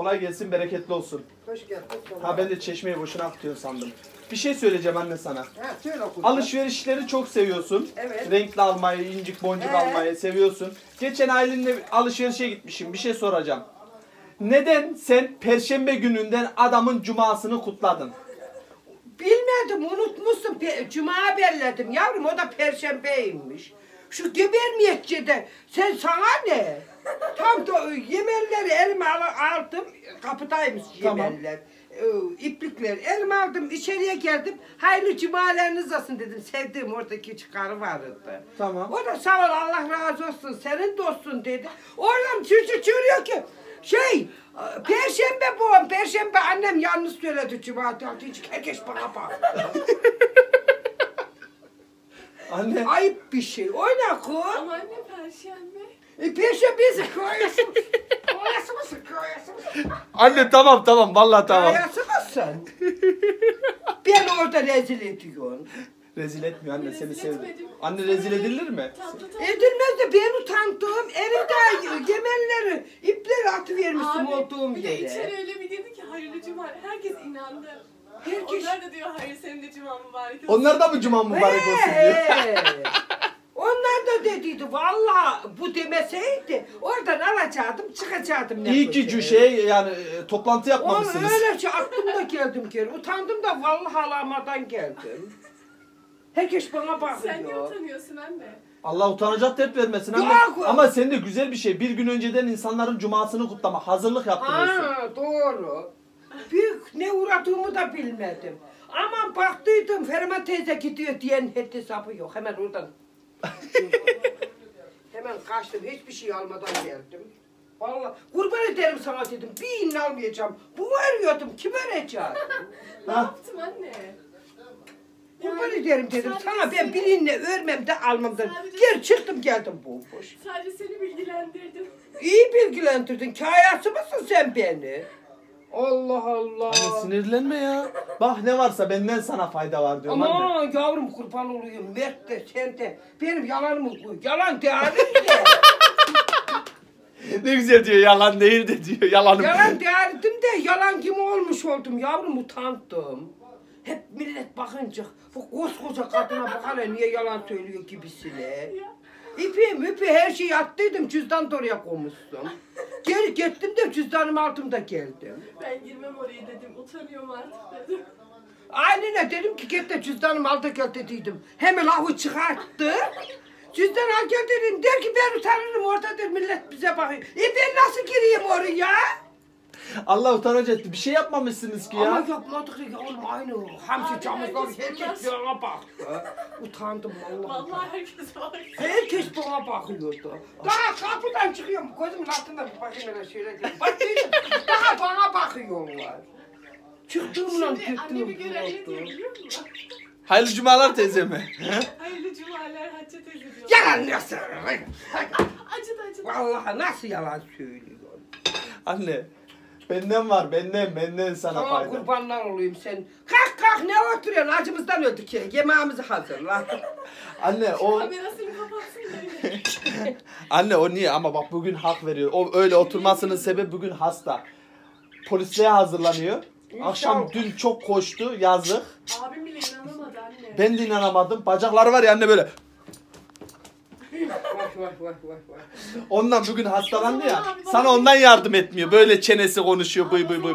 Kolay gelsin, bereketli olsun. Hoş geldin. Ha ben de çeşmeyi boşuna akıtıyorsun sandım. Bir şey söyleyeceğim anne sana. Ha, söyle okulda. Alışverişleri çok seviyorsun. Evet. Renkli almayı, incik boncuk Ee? almayı seviyorsun. Geçen Aylin'le alışverişe gitmişim. Bir şey soracağım. Neden sen perşembe gününden adamın cumasını kutladın? Bilmedim unutmuşsun. Pe- Cuma belledim yavrum o da perşembeymiş. Şu gebermeyekçede sen sana ne? Tam da yemelleri elime al- aldım. Kapıdaymış Tamam. yemeller. Ee, iplikler elime aldım içeriye geldim. Hayırlı cumalarınız olsun dedim. Sevdiğim oradaki çıkarı vardı. Tamam. O da sağ ol Allah razı olsun senin dostun dedi. Oradan çocuk çığırıyor ki şey Perşembe bu, Perşembe annem yanlış söyledi Cuma'da. Hiç herkes bana bak. Anne Ayıp bir şey. Oyna kız. Ama anne perşembe. E, Perşembe'si koyasın. Koyası mısın, koyası mısın? Anne tamam tamam vallahi tamam. Koyası mısın? Beni orada rezil ediyorsun. Rezil etmiyor anne seni Rezil sevdim. Anne rezil edilir mi? Tatlı tatlı. Edilmez de ben utandım. Elimde yemenleri, ipleri atıvermiştim olduğum bir de içeri yere. öyle bir hayırlı cuma. Herkes inandı. Herkes- Onlar da diyor hayır senin de cuma mübarek olsun. Onlar da mı cuma mübarek olsun diyor. He. Onlar da dediydi valla bu demeseydi oradan alacaktım çıkacaktım. İyi ki köşeye. şey yani e, toplantı Oğlum yapmamışsınız. öylece aklımda geldim geri. Utandım da vallahi alamadan geldim. Herkes bana Sen niye bakıyor. utanıyorsun anne? Allah utanacak dert vermesin anne. Yok. Ama sen de güzel bir şey. Bir gün önceden insanların cumasını kutlama. Hazırlık yaptırıyorsun. Ha doğru. Büyük ne uğradığımı da bilmedim. Aman baktıydım Ferma teyze gidiyor diyen hesabı yok. Hemen oradan. Hemen kaçtım. Hiçbir şey almadan geldim. Vallahi kurban ederim sana dedim. Bir iğne almayacağım. Bunu arıyordum. Kim arayacak? Ne yaptım anne? kurban Yani ederim dedim. Sana ben bir iğne örmem de almam dedim. Geri çıktım geldim bomboş. Sadece seni bilgilendirdim. İyi bilgilendirdin. Kayası mısın sen beni? Allah Allah. Anne sinirlenme ya. Bak ne varsa benden sana fayda var diyorum anne. Ama yavrum kurban olayım. Mert de sen de. Benim yalanımı koy. Yalan değerli de. Ne güzel diyor yalan değil de diyor yalanım. yalan değerdim de yalan gibi olmuş oldum. Yavrum utandım. Hep millet bakınca bu koskoca kadına bakana niye yalan söylüyor gibisine. İpi müpi her şeyi attıydım cüzdan da oraya koymuştum. Geri gittim de cüzdanımı altımda geldim. Ben girmem oraya dedim. Utanıyorum artık dedim. Aynen dedim ki git de cüzdanımı al da gel dediydim. Hemen lafı çıkarttı. Cüzdan al gel dedim. Der ki ben utanırım orada der millet bize bakıyor. E ben nasıl gireyim oraya? Allah utanacak. Bir şey yapmamışsınız ki ya. Ama yapmadık ya oğlum aynı. Hamsi Abi, camızlar herkes herkes bunlar- bana baktı. Utandım vallahi. Vallahi herkes var. Herkes bana bakıyordu. Daha kapıdan çıkıyorum. Gözümün altında bir bakayım hele şöyle diyeyim. Bakıyorum. Daha bana bakıyorlar. Çıktığımla Şimdi anne bir gören ne diyor biliyor musun? Hayırlı cumalar teyzeme. Hayırlı cumalar Hacca teyze diyor. Yalan söylüyorsun? Acıdı acıdı. Vallahi nasıl yalan söylüyor? Anne benden var benden benden sana Tamam fayda. kurbanlar olayım sen. Kalk kalk ne oturuyorsun? Acımızdan öldük ya. Yemeğimizi hazırla. Anne o Kamerasını kapatsın böyle. anne o niye ama bak bugün hak veriyor. O öyle oturmasının sebebi bugün hasta. Polisliğe hazırlanıyor. Akşam dün çok koştu yazık. Abim bile inanamadı anne. Ben de inanamadım. Bacakları var ya anne böyle. Ondan bugün hastalandı ya. Sana ondan yardım etmiyor. Böyle çenesi konuşuyor bıy bıy bıy.